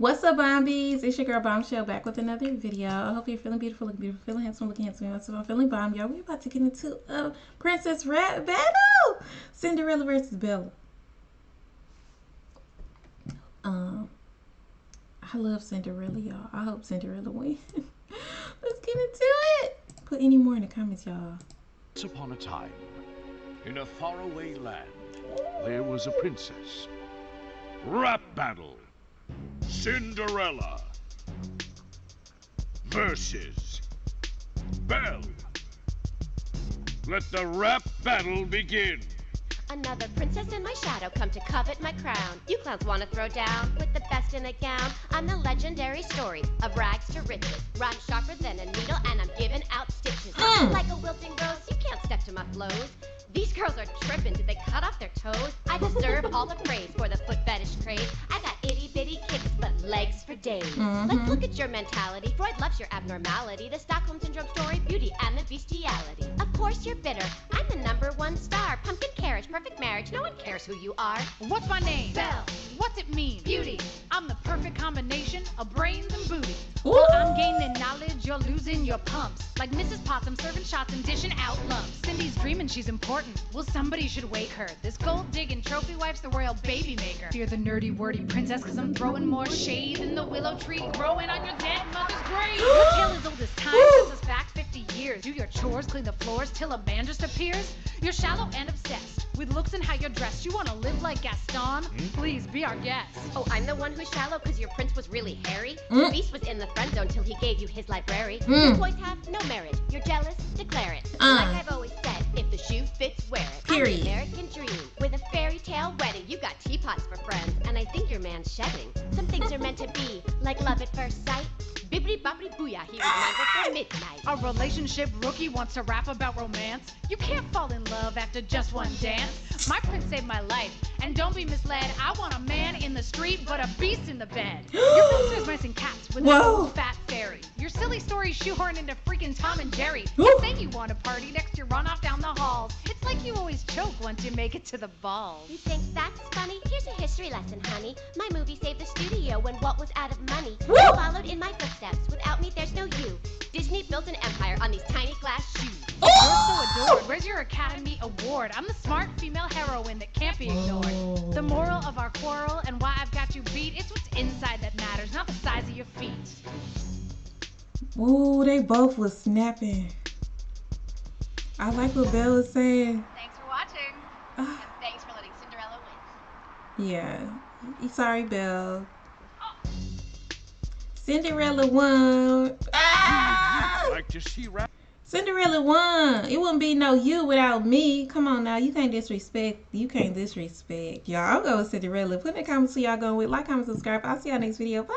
What's up, Bombies? It's your girl Bombshell back with another video. I hope you're feeling beautiful, looking beautiful, feeling handsome, looking handsome. Myself, I'm feeling bomb, y'all. We're about to get into a princess rap battle. Cinderella versus Bella. Um, I love Cinderella, y'all. I hope Cinderella wins. Let's get into it. Put any more in the comments, y'all. Once upon a time, in a faraway land, there was a princess. Rap battle. Cinderella versus Belle. Let the rap battle begin. Another princess in my shadow come to covet my crown. You clowns wanna throw down with the best in a gown. I'm the legendary story of rags to riches. Rhyme sharper than a needle and I'm giving out stitches. Mm. Like a wilting rose, you can't step to my flows. These girls are tripping, did they cut off their toes? I deserve all the praise for the foot fetish craze. I got days. Mhm. Let's look at your mentality. Freud loves your abnormality. The Stockholm Syndrome story, beauty and the bestiality. Of course you're bitter. I'm the number one star. Pumpkin carriage, perfect marriage. No one cares who you are. What's my name? Belle. What's it mean? Beauty. I'm the perfect combination of brains and booty. Ooh. While I'm gaining knowledge, you're losing your pumps. Like Mrs. Possum serving shots and dishing out lumps. Cindy's dreaming she's important. Well, somebody should wake her. This gold digging trophy wife's the royal baby maker. Fear the nerdy wordy princess, cause I'm throwing more shade than the willow tree growing on your dead mother's grave. Your tale is old as time, since it's back 50 years. Do your chores, clean the floors till a man just appears. You're shallow and obsessed with looks and how you're dressed. You wanna live like Gaston? Please be our guest. Oh, I'm the one who's shallow because your prince was really hairy. Mm. The beast was in the friend zone till he gave you his library. Mm. Your boys have no merit. You're jealous? Declare it. Uh. Like I've always said, if the shoe fits, wear it. Period. I'm the American dream with a fairy tale wedding. You got teapots for friends, and I think your man's shedding. Some things are meant to be, like love at first sight. Bibbidi bobbidi booyah, he was mine before midnight. A relationship rookie wants to rap about romance. You can't fall in love after just one dance. My prince saved my life, and don't be misled. I want a man in the street, but a beast in the bed. Your monster's missing cats with an Whoa. old fat fairy. Your silly story shoehorned into freaking Tom and Jerry. Woo. You say you want a party next to run off down the halls. It's like you always choke once you make it to the balls. You think that's funny? Here's a history lesson, honey. My movie saved the studio when Walt was out of money. Woo! You followed in my footsteps. Without me, there's no you. Disney built an empire on these tiny glass shoes. You're so adored. Where's your Academy Award? I'm the smart female heroine that can't be ignored. Whoa. The moral of our quarrel and why I've got you beat, it's what's inside that matters, not the size of your feet. Ooh, they both was snapping. I like what Belle was saying. Thanks for watching. And thanks for letting Cinderella win. yeah. Sorry, Belle. Cinderella won. Ah! Like to see rap? Cinderella won. It wouldn't be no you without me. Come on now. You can't disrespect. You can't disrespect. Y'all, I'm going with Cinderella. Put in the comments who y'all going with. Like, comment, subscribe. I'll see y'all next video. Bye.